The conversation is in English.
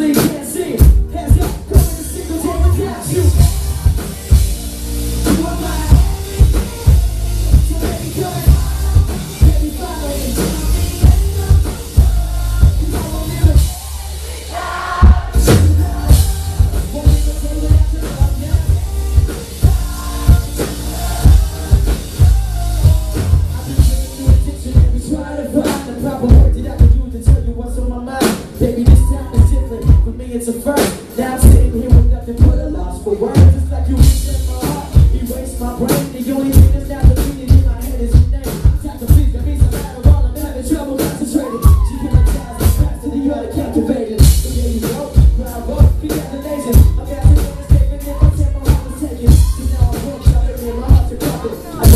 sleep. it's a first. Now I'm sitting here with nothing but a loss for words. It's like you reached my heart, erased my brain. The only thing that's now deleted in my head is your name. Tap to please, that means I'm out of all. I'm having trouble concentrating. She can't die as fast as the other captivated. So there you go, ground up. I'm asking for this statement, and I'm taking my heart is taken. Cause now I'm hooked, I'm in my heart to profit.